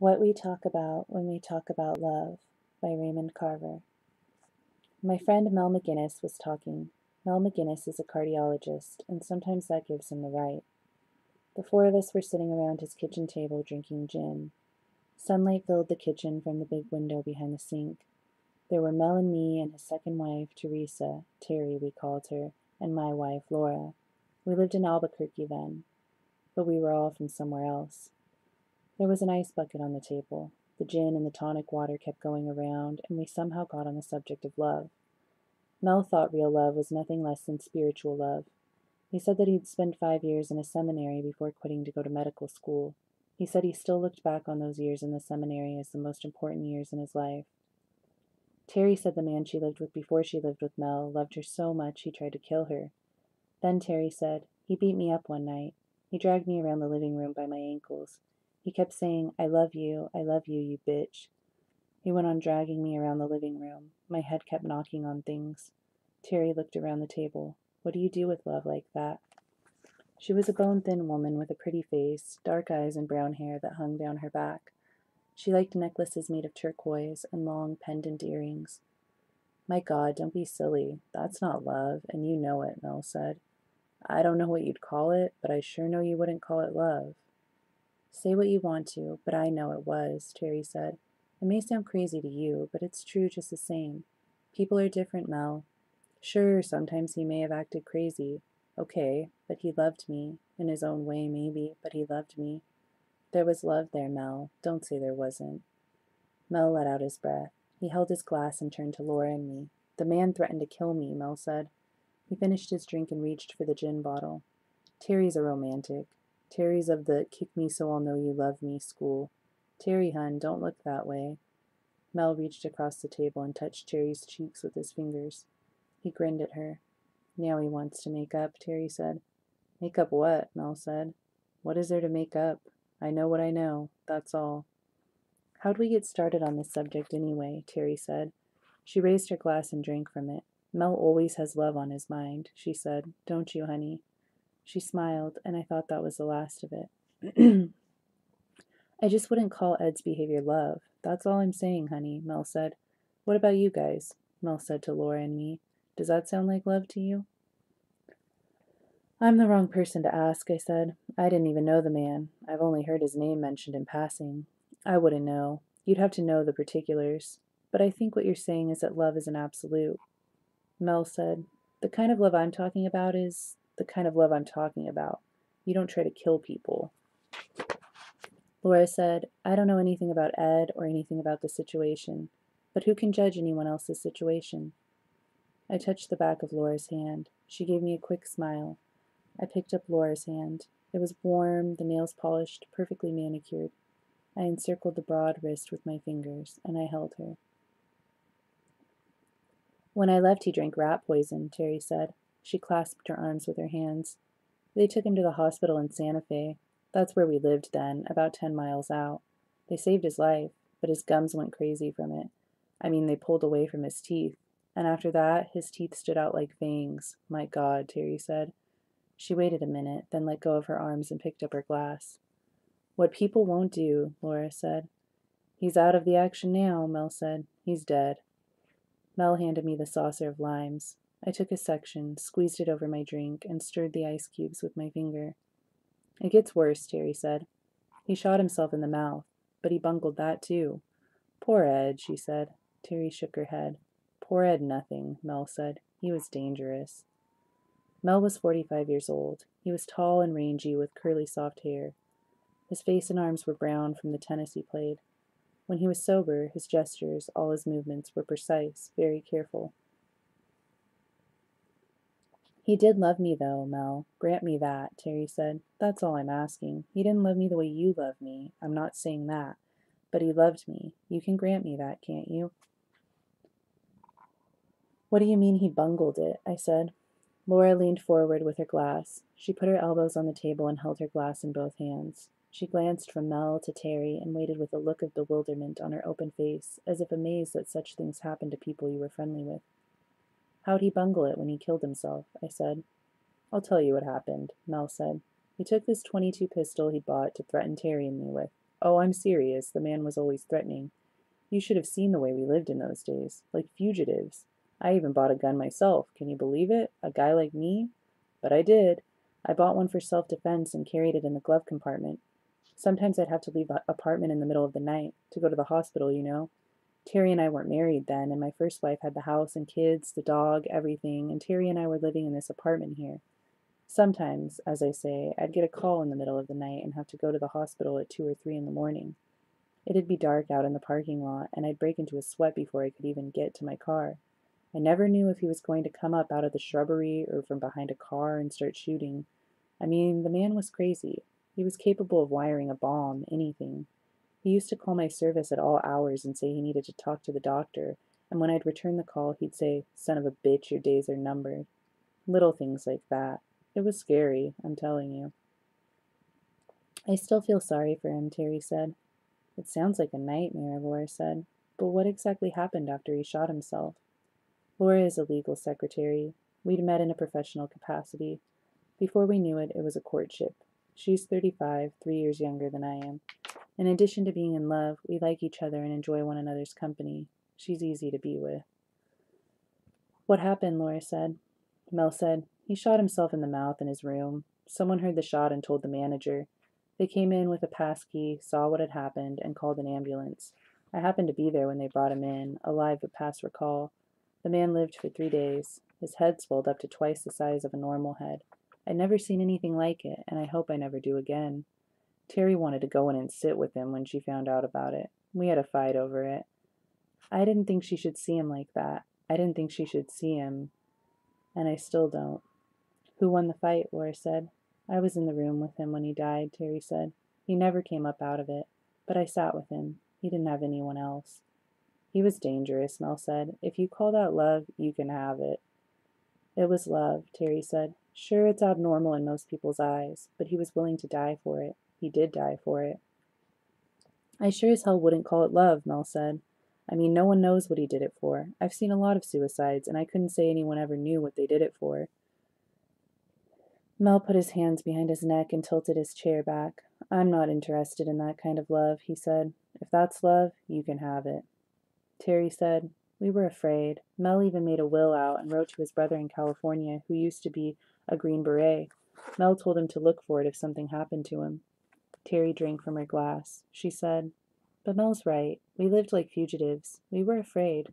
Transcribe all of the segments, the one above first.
What We Talk About When We Talk About Love by Raymond Carver. My friend Mel McGinnis was talking. Mel McGinnis is a cardiologist, and sometimes that gives him the right. The four of us were sitting around his kitchen table drinking gin. Sunlight filled the kitchen from the big window behind the sink. There were Mel and me and his second wife, Teresa, Terry we called her, and my wife, Laura. We lived in Albuquerque then, but we were all from somewhere else. There was an ice bucket on the table. The gin and the tonic water kept going around, and we somehow got on the subject of love. Mel thought real love was nothing less than spiritual love. He said that he'd spent five years in a seminary before quitting to go to medical school. He said he still looked back on those years in the seminary as the most important years in his life. Terry said the man she lived with before she lived with Mel loved her so much he tried to kill her. Then Terry said, He beat me up one night. He dragged me around the living room by my ankles. He kept saying, I love you, I love you, you bitch. He went on dragging me around the living room. My head kept knocking on things. Terry looked around the table. What do you do with love like that? She was a bone thin woman with a pretty face, dark eyes, and brown hair that hung down her back. She liked necklaces made of turquoise and long pendant earrings. My God, don't be silly. That's not love, and you know it, Mel said. I don't know what you'd call it, but I sure know you wouldn't call it love. Say what you want to, but I know it was, Terry said. It may sound crazy to you, but it's true just the same. People are different, Mel. Sure, sometimes he may have acted crazy. Okay, but he loved me. In his own way, maybe, but he loved me. There was love there, Mel. Don't say there wasn't. Mel let out his breath. He held his glass and turned to Laura and me. The man threatened to kill me, Mel said. He finished his drink and reached for the gin bottle. Terry's a romantic. Terry's of the kick me so I'll know you love me school. Terry, hun, don't look that way. Mel reached across the table and touched Terry's cheeks with his fingers. He grinned at her. Now he wants to make up, Terry said. Make up what? Mel said. What is there to make up? I know what I know, that's all. How'd we get started on this subject anyway? Terry said. She raised her glass and drank from it. Mel always has love on his mind, she said. Don't you, honey? She smiled, and I thought that was the last of it. I just wouldn't call Ed's behavior love. That's all I'm saying, honey, Mel said. What about you guys? Mel said to Laura and me. Does that sound like love to you? I'm the wrong person to ask, I said. I didn't even know the man. I've only heard his name mentioned in passing. I wouldn't know. You'd have to know the particulars. But I think what you're saying is that love is an absolute. Mel said, The kind of love I'm talking about is the kind of love I'm talking about. You don't try to kill people. Laura said, I don't know anything about Ed or anything about the situation, but who can judge anyone else's situation? I touched the back of Laura's hand. She gave me a quick smile. I picked up Laura's hand. It was warm, the nails polished, perfectly manicured. I encircled the broad wrist with my fingers, and I held her. When I left, he drank rat poison, Terry said. She clasped her arms with her hands. They took him to the hospital in Santa Fe. That's where we lived then, about ten miles out. They saved his life, but his gums went crazy from it. I mean, they pulled away from his teeth. And after that, his teeth stood out like fangs. My God, Terry said. She waited a minute, then let go of her arms and picked up her glass. What people won't do, Laura said. He's out of the action now, Mel said. He's dead. Mel handed me the saucer of limes. I took a section, squeezed it over my drink, and stirred the ice cubes with my finger. It gets worse, Terry said. He shot himself in the mouth, but he bungled that too. Poor Ed, she said. Terry shook her head. Poor Ed nothing, Mel said. He was dangerous. Mel was 45 years old. He was tall and rangy with curly soft hair. His face and arms were brown from the tennis he played. When he was sober, his gestures, all his movements, were precise, very careful. He did love me, though, Mel. Grant me that, Terry said. That's all I'm asking. He didn't love me the way you love me. I'm not saying that. But he loved me. You can grant me that, can't you? What do you mean he bungled it? I said. Laura leaned forward with her glass. She put her elbows on the table and held her glass in both hands. She glanced from Mel to Terry and waited with a look of bewilderment on her open face, as if amazed that such things happened to people you were friendly with. How'd he bungle it when he killed himself? I said. I'll tell you what happened, Mel said. He took this 22 pistol he'd bought to threaten Terry and me with. Oh, I'm serious. The man was always threatening. You should have seen the way we lived in those days, like fugitives. I even bought a gun myself. Can you believe it? A guy like me? But I did. I bought one for self defense and carried it in the glove compartment. Sometimes I'd have to leave the apartment in the middle of the night to go to the hospital, you know. Terry and I weren't married then, and my first wife had the house and kids, the dog, everything, and Terry and I were living in this apartment here. Sometimes, as I say, I'd get a call in the middle of the night and have to go to the hospital at two or three in the morning. It'd be dark out in the parking lot, and I'd break into a sweat before I could even get to my car. I never knew if he was going to come up out of the shrubbery or from behind a car and start shooting. I mean, the man was crazy. He was capable of wiring a bomb, anything. He used to call my service at all hours and say he needed to talk to the doctor, and when I'd return the call, he'd say, Son of a bitch, your days are numbered. Little things like that. It was scary, I'm telling you. I still feel sorry for him, Terry said. It sounds like a nightmare, Laura said. But what exactly happened after he shot himself? Laura is a legal secretary. We'd met in a professional capacity. Before we knew it, it was a courtship. She's 35, three years younger than I am. In addition to being in love, we like each other and enjoy one another's company. She's easy to be with. What happened? Laura said. Mel said, He shot himself in the mouth in his room. Someone heard the shot and told the manager. They came in with a pass key, saw what had happened, and called an ambulance. I happened to be there when they brought him in, alive but past recall. The man lived for three days. His head swelled up to twice the size of a normal head. I'd never seen anything like it, and I hope I never do again. Terry wanted to go in and sit with him when she found out about it. We had a fight over it. I didn't think she should see him like that. I didn't think she should see him, and I still don't. Who won the fight? Laura said. I was in the room with him when he died, Terry said. He never came up out of it, but I sat with him. He didn't have anyone else. He was dangerous, Mel said. If you call that love, you can have it. It was love, Terry said. Sure, it's abnormal in most people's eyes, but he was willing to die for it. He did die for it. I sure as hell wouldn't call it love, Mel said. I mean, no one knows what he did it for. I've seen a lot of suicides, and I couldn't say anyone ever knew what they did it for. Mel put his hands behind his neck and tilted his chair back. I'm not interested in that kind of love, he said. If that's love, you can have it. Terry said. We were afraid. Mel even made a will out and wrote to his brother in California, who used to be a Green Beret. Mel told him to look for it if something happened to him. Terry drank from her glass. She said, But Mel's right. We lived like fugitives. We were afraid.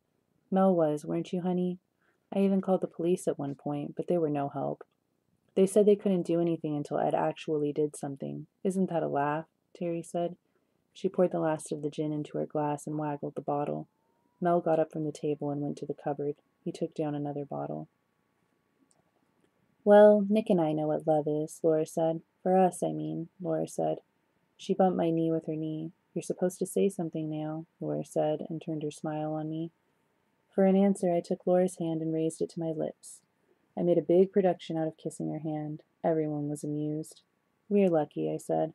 Mel was, weren't you, honey? I even called the police at one point, but they were no help. They said they couldn't do anything until Ed actually did something. Isn't that a laugh? Terry said. She poured the last of the gin into her glass and waggled the bottle. Mel got up from the table and went to the cupboard. He took down another bottle. Well, Nick and I know what love is, Laura said. For us, I mean, Laura said. She bumped my knee with her knee. You're supposed to say something now, Laura said, and turned her smile on me. For an answer, I took Laura's hand and raised it to my lips. I made a big production out of kissing her hand. Everyone was amused. We're lucky, I said.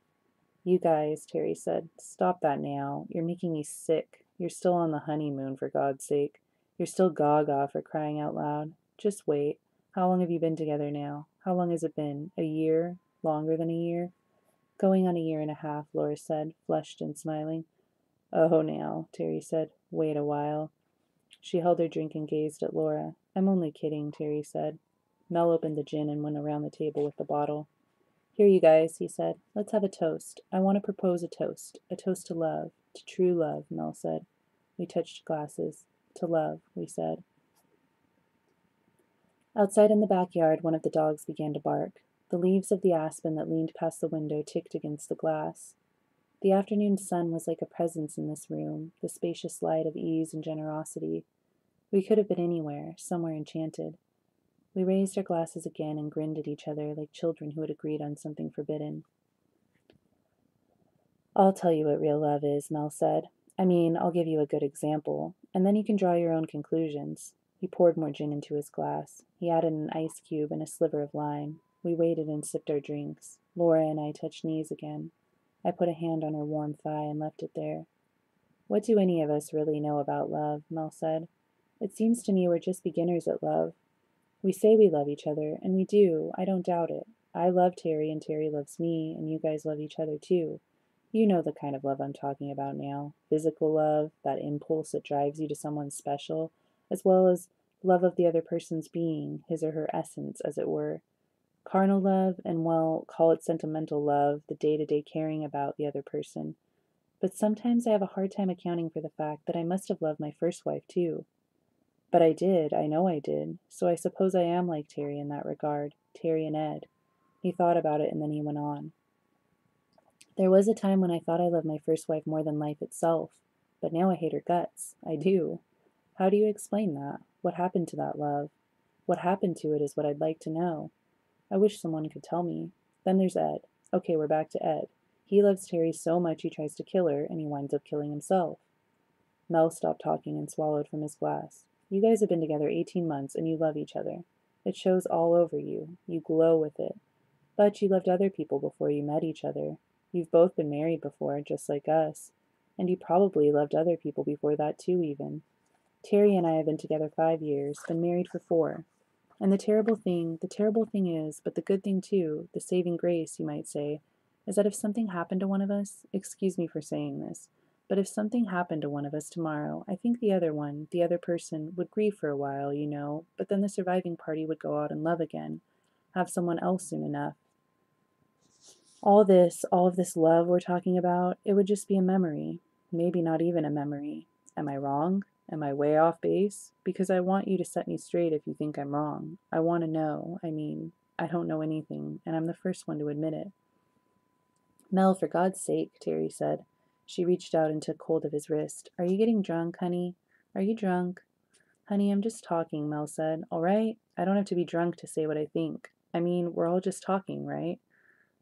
You guys, Terry said. Stop that now. You're making me sick. You're still on the honeymoon, for God's sake. You're still gaga for crying out loud. Just wait. How long have you been together now? How long has it been? A year? Longer than a year? Going on a year and a half, Laura said, flushed and smiling. Oh, now, Terry said. Wait a while. She held her drink and gazed at Laura. I'm only kidding, Terry said. Mel opened the gin and went around the table with the bottle. Here, you guys, he said. Let's have a toast. I want to propose a toast. A toast to love. To true love, Mel said. We touched glasses. To love, we said. Outside in the backyard, one of the dogs began to bark. The leaves of the aspen that leaned past the window ticked against the glass. The afternoon sun was like a presence in this room, the spacious light of ease and generosity. We could have been anywhere, somewhere enchanted. We raised our glasses again and grinned at each other like children who had agreed on something forbidden. I'll tell you what real love is, Mel said. I mean, I'll give you a good example, and then you can draw your own conclusions. He poured more gin into his glass. He added an ice cube and a sliver of lime. We waited and sipped our drinks. Laura and I touched knees again. I put a hand on her warm thigh and left it there. What do any of us really know about love? Mel said. It seems to me we're just beginners at love. We say we love each other, and we do. I don't doubt it. I love Terry, and Terry loves me, and you guys love each other too. You know the kind of love I'm talking about now. Physical love, that impulse that drives you to someone special, as well as love of the other person's being, his or her essence, as it were. Carnal love, and well, call it sentimental love, the day to day caring about the other person. But sometimes I have a hard time accounting for the fact that I must have loved my first wife too. But I did, I know I did, so I suppose I am like Terry in that regard, Terry and Ed. He thought about it and then he went on. There was a time when I thought I loved my first wife more than life itself, but now I hate her guts. I do. How do you explain that? What happened to that love? What happened to it is what I'd like to know. I wish someone could tell me. Then there's Ed. Okay, we're back to Ed. He loves Terry so much he tries to kill her, and he winds up killing himself. Mel stopped talking and swallowed from his glass. You guys have been together 18 months, and you love each other. It shows all over you. You glow with it. But you loved other people before you met each other. You've both been married before, just like us. And you probably loved other people before that, too, even. Terry and I have been together five years, been married for four. And the terrible thing, the terrible thing is, but the good thing too, the saving grace, you might say, is that if something happened to one of us, excuse me for saying this, but if something happened to one of us tomorrow, I think the other one, the other person, would grieve for a while, you know, but then the surviving party would go out and love again, have someone else soon enough, all this, all of this love we're talking about, it would just be a memory. Maybe not even a memory. Am I wrong? Am I way off base? Because I want you to set me straight if you think I'm wrong. I want to know. I mean, I don't know anything, and I'm the first one to admit it. Mel, for God's sake, Terry said. She reached out and took hold of his wrist. Are you getting drunk, honey? Are you drunk? Honey, I'm just talking, Mel said. All right? I don't have to be drunk to say what I think. I mean, we're all just talking, right?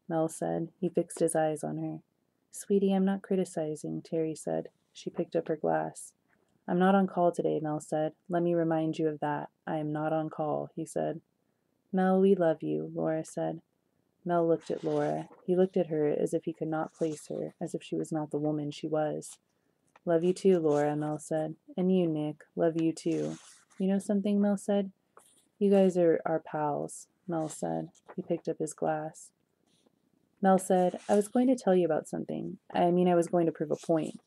Mel said. He fixed his eyes on her. Sweetie, I'm not criticizing, Terry said. She picked up her glass. I'm not on call today, Mel said. Let me remind you of that. I am not on call, he said. Mel, we love you, Laura said. Mel looked at Laura. He looked at her as if he could not place her, as if she was not the woman she was. Love you too, Laura, Mel said. And you, Nick. Love you too. You know something, Mel said? You guys are our pals, Mel said. He picked up his glass. Mel said, I was going to tell you about something. I mean, I was going to prove a point.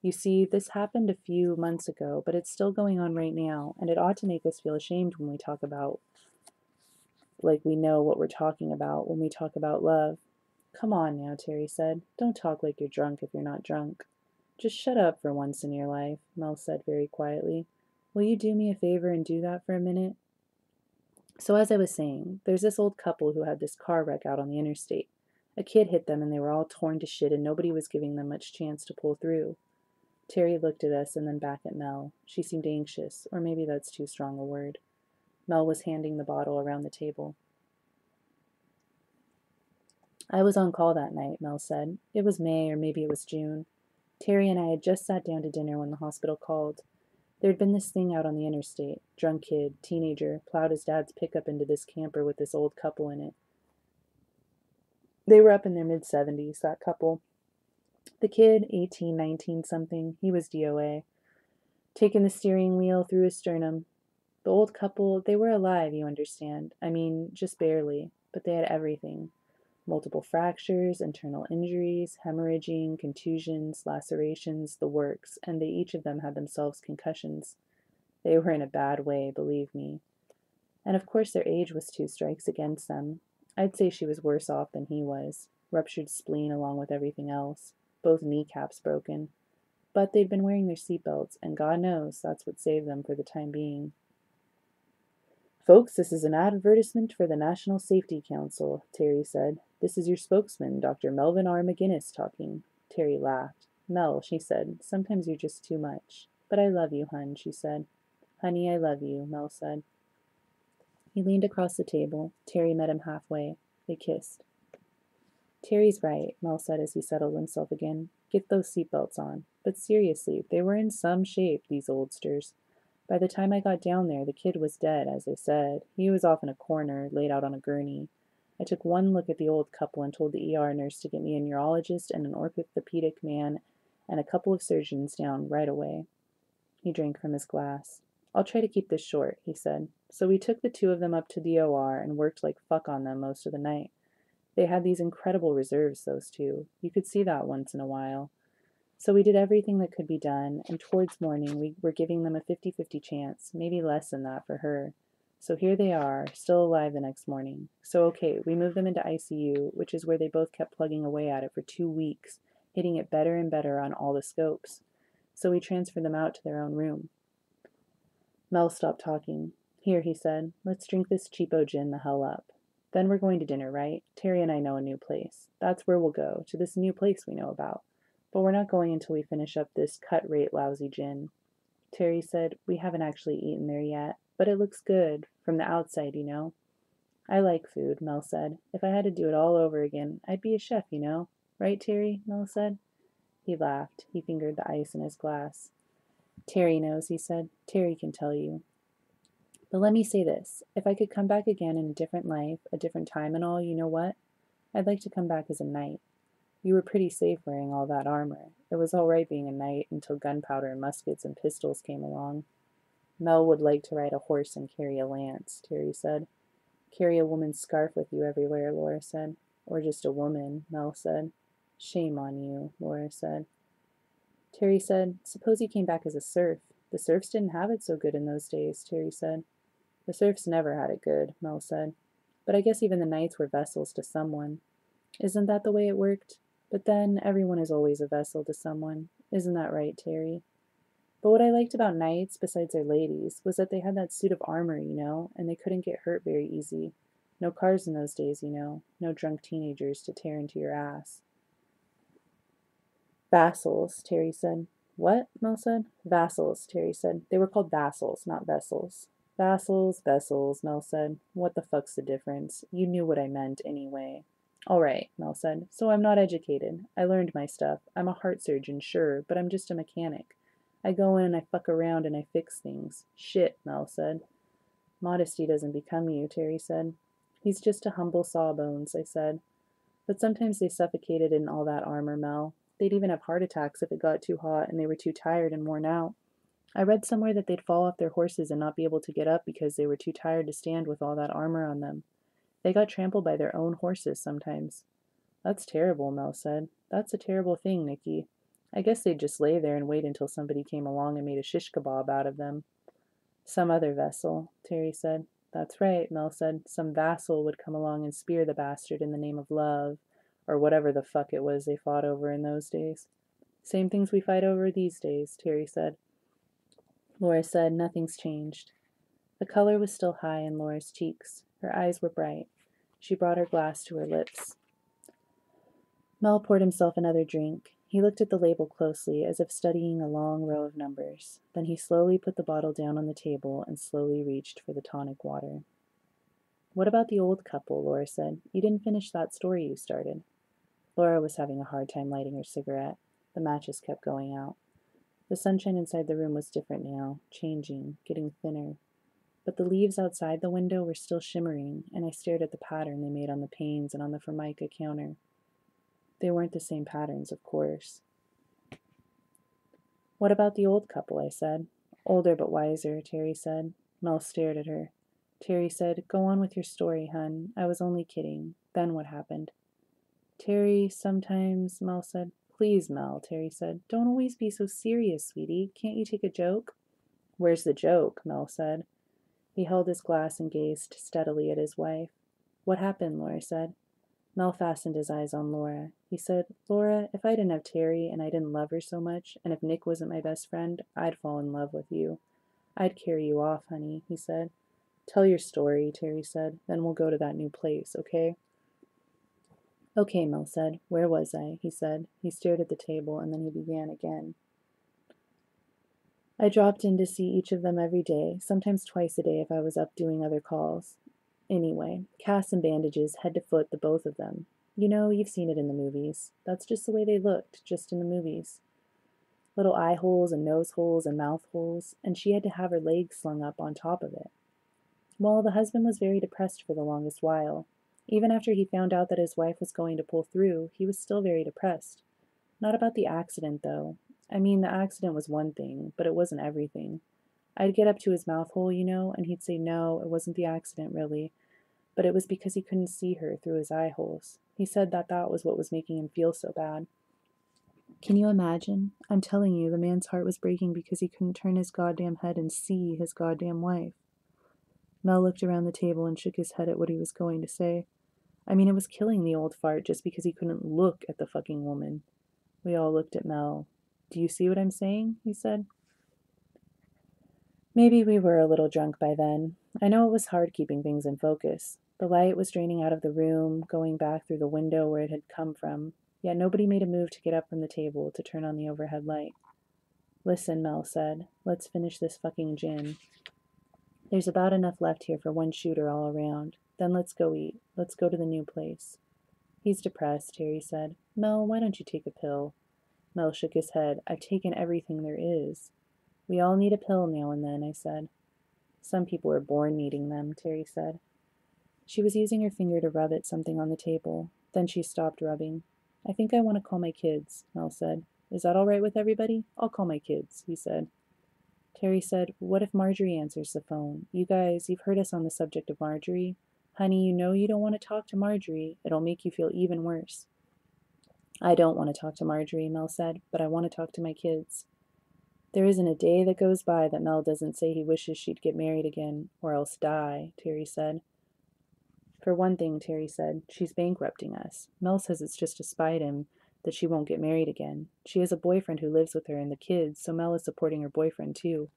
You see, this happened a few months ago, but it's still going on right now, and it ought to make us feel ashamed when we talk about, like we know what we're talking about when we talk about love. Come on now, Terry said. Don't talk like you're drunk if you're not drunk. Just shut up for once in your life, Mel said very quietly. Will you do me a favor and do that for a minute? So, as I was saying, there's this old couple who had this car wreck out on the interstate. A kid hit them and they were all torn to shit and nobody was giving them much chance to pull through. Terry looked at us and then back at Mel. She seemed anxious, or maybe that's too strong a word. Mel was handing the bottle around the table. I was on call that night, Mel said. It was May, or maybe it was June. Terry and I had just sat down to dinner when the hospital called. There had been this thing out on the interstate. Drunk kid, teenager, plowed his dad's pickup into this camper with this old couple in it. They were up in their mid 70s, that couple. The kid, 18, 19 something, he was DOA, taking the steering wheel through his sternum. The old couple, they were alive, you understand. I mean, just barely, but they had everything multiple fractures, internal injuries, hemorrhaging, contusions, lacerations, the works, and they each of them had themselves concussions. They were in a bad way, believe me. And of course, their age was two strikes against them. I'd say she was worse off than he was. Ruptured spleen along with everything else. Both kneecaps broken. But they'd been wearing their seatbelts, and God knows that's what saved them for the time being. Folks, this is an advertisement for the National Safety Council, Terry said. This is your spokesman, Dr. Melvin R. McGinnis, talking. Terry laughed. Mel, she said, sometimes you're just too much. But I love you, hun, she said. Honey, I love you, Mel said. He leaned across the table. Terry met him halfway. They kissed. Terry's right, Mel said as he settled himself again. Get those seatbelts on. But seriously, they were in some shape, these oldsters. By the time I got down there, the kid was dead, as I said. He was off in a corner, laid out on a gurney. I took one look at the old couple and told the ER nurse to get me a neurologist and an orthopedic man and a couple of surgeons down right away. He drank from his glass. I'll try to keep this short, he said. So we took the two of them up to the OR and worked like fuck on them most of the night. They had these incredible reserves, those two. You could see that once in a while. So we did everything that could be done, and towards morning we were giving them a 50 50 chance, maybe less than that for her. So here they are, still alive the next morning. So, okay, we moved them into ICU, which is where they both kept plugging away at it for two weeks, hitting it better and better on all the scopes. So we transferred them out to their own room. Mel stopped talking. Here, he said, let's drink this cheapo gin the hell up. Then we're going to dinner, right? Terry and I know a new place. That's where we'll go, to this new place we know about. But we're not going until we finish up this cut rate lousy gin. Terry said, We haven't actually eaten there yet, but it looks good, from the outside, you know. I like food, Mel said. If I had to do it all over again, I'd be a chef, you know. Right, Terry? Mel said. He laughed. He fingered the ice in his glass. Terry knows, he said. Terry can tell you. But let me say this if I could come back again in a different life, a different time and all, you know what? I'd like to come back as a knight. You were pretty safe wearing all that armor. It was all right being a knight until gunpowder and muskets and pistols came along. Mel would like to ride a horse and carry a lance, Terry said. Carry a woman's scarf with you everywhere, Laura said. Or just a woman, Mel said. Shame on you, Laura said. Terry said, Suppose he came back as a serf. The serfs didn't have it so good in those days, Terry said. The serfs never had it good, Mel said. But I guess even the knights were vessels to someone. Isn't that the way it worked? But then, everyone is always a vessel to someone. Isn't that right, Terry? But what I liked about knights, besides their ladies, was that they had that suit of armor, you know, and they couldn't get hurt very easy. No cars in those days, you know. No drunk teenagers to tear into your ass. Vassals, Terry said. What? Mel said. Vassals, Terry said. They were called vassals, not vessels. Vassals, vessels, Mel said. What the fuck's the difference? You knew what I meant anyway. All right, Mel said. So I'm not educated. I learned my stuff. I'm a heart surgeon, sure, but I'm just a mechanic. I go in and I fuck around and I fix things. Shit, Mel said. Modesty doesn't become you, Terry said. He's just a humble sawbones, I said. But sometimes they suffocated in all that armor, Mel. They'd even have heart attacks if it got too hot and they were too tired and worn out. I read somewhere that they'd fall off their horses and not be able to get up because they were too tired to stand with all that armor on them. They got trampled by their own horses sometimes. That's terrible, Mel said. That's a terrible thing, Nicky. I guess they'd just lay there and wait until somebody came along and made a shish kebab out of them. Some other vessel, Terry said. That's right, Mel said. Some vassal would come along and spear the bastard in the name of love, or whatever the fuck it was they fought over in those days. Same things we fight over these days, Terry said. Laura said, Nothing's changed. The color was still high in Laura's cheeks. Her eyes were bright. She brought her glass to her lips. Mel poured himself another drink. He looked at the label closely, as if studying a long row of numbers. Then he slowly put the bottle down on the table and slowly reached for the tonic water. What about the old couple? Laura said. You didn't finish that story you started. Laura was having a hard time lighting her cigarette. The matches kept going out. The sunshine inside the room was different now, changing, getting thinner, but the leaves outside the window were still shimmering, and I stared at the pattern they made on the panes and on the formica counter. They weren't the same patterns, of course. What about the old couple? I said. Older but wiser, Terry said. Mel stared at her. Terry said, Go on with your story, hun. I was only kidding. Then what happened? Terry, sometimes, Mel said. Please, Mel, Terry said. Don't always be so serious, sweetie. Can't you take a joke? Where's the joke? Mel said. He held his glass and gazed steadily at his wife. What happened? Laura said. Mel fastened his eyes on Laura. He said, Laura, if I didn't have Terry and I didn't love her so much, and if Nick wasn't my best friend, I'd fall in love with you. I'd carry you off, honey, he said. Tell your story, Terry said. Then we'll go to that new place, okay? Okay, Mel said. Where was I? He said. He stared at the table and then he began again. I dropped in to see each of them every day, sometimes twice a day if I was up doing other calls. Anyway, casts and bandages, head to foot, the both of them. You know, you've seen it in the movies. That's just the way they looked, just in the movies. Little eye holes and nose holes and mouth holes, and she had to have her legs slung up on top of it. Well, the husband was very depressed for the longest while. Even after he found out that his wife was going to pull through, he was still very depressed. Not about the accident, though. I mean, the accident was one thing, but it wasn't everything. I'd get up to his mouth hole, you know, and he'd say no, it wasn't the accident really, but it was because he couldn't see her through his eye holes. He said that that was what was making him feel so bad. Can you imagine? I'm telling you, the man's heart was breaking because he couldn't turn his goddamn head and see his goddamn wife. Mel looked around the table and shook his head at what he was going to say. I mean, it was killing the old fart just because he couldn't look at the fucking woman. We all looked at Mel. Do you see what I'm saying? he said. Maybe we were a little drunk by then. I know it was hard keeping things in focus. The light was draining out of the room, going back through the window where it had come from, yet nobody made a move to get up from the table to turn on the overhead light. Listen, Mel said. Let's finish this fucking gin. There's about enough left here for one shooter all around. Then let's go eat. Let's go to the new place. He's depressed, Terry said. Mel, why don't you take a pill? Mel shook his head. I've taken everything there is. We all need a pill now and then, I said. Some people are born needing them, Terry said. She was using her finger to rub at something on the table. Then she stopped rubbing. I think I want to call my kids, Mel said. Is that all right with everybody? I'll call my kids, he said. Terry said, What if Marjorie answers the phone? You guys, you've heard us on the subject of Marjorie. Honey, you know you don't want to talk to Marjorie. It'll make you feel even worse. I don't want to talk to Marjorie, Mel said, but I want to talk to my kids. There isn't a day that goes by that Mel doesn't say he wishes she'd get married again, or else die, Terry said. For one thing, Terry said, she's bankrupting us. Mel says it's just to spite him that she won't get married again. She has a boyfriend who lives with her and the kids, so Mel is supporting her boyfriend too.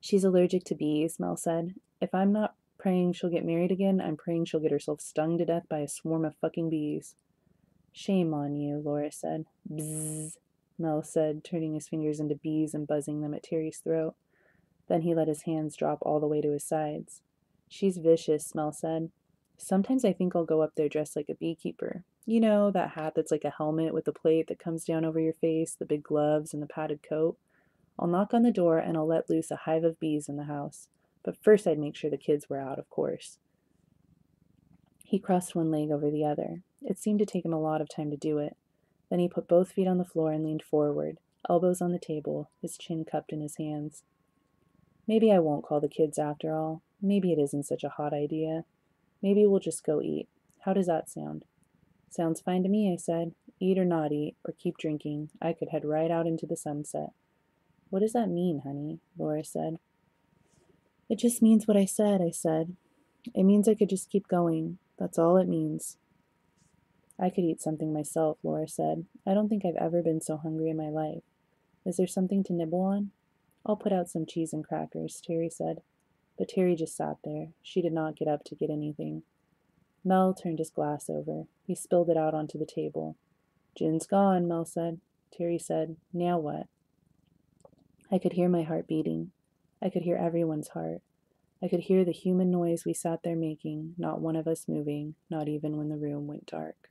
She's allergic to bees, Mel said. If I'm not praying she'll get married again, I'm praying she'll get herself stung to death by a swarm of fucking bees. Shame on you, Laura said. Bzzz, Mel said, turning his fingers into bees and buzzing them at Terry's throat. Then he let his hands drop all the way to his sides. She's vicious, Mel said. Sometimes I think I'll go up there dressed like a beekeeper. You know, that hat that's like a helmet with a plate that comes down over your face, the big gloves, and the padded coat. I'll knock on the door and I'll let loose a hive of bees in the house. But first I'd make sure the kids were out, of course. He crossed one leg over the other. It seemed to take him a lot of time to do it. Then he put both feet on the floor and leaned forward, elbows on the table, his chin cupped in his hands. Maybe I won't call the kids after all. Maybe it isn't such a hot idea. Maybe we'll just go eat. How does that sound? Sounds fine to me, I said. Eat or not eat, or keep drinking. I could head right out into the sunset. What does that mean, honey? Laura said. It just means what I said, I said. It means I could just keep going. That's all it means. I could eat something myself, Laura said. I don't think I've ever been so hungry in my life. Is there something to nibble on? I'll put out some cheese and crackers, Terry said. But Terry just sat there. She did not get up to get anything. Mel turned his glass over. He spilled it out onto the table. Gin's gone, Mel said. Terry said, Now what? I could hear my heart beating. I could hear everyone's heart. I could hear the human noise we sat there making, not one of us moving, not even when the room went dark.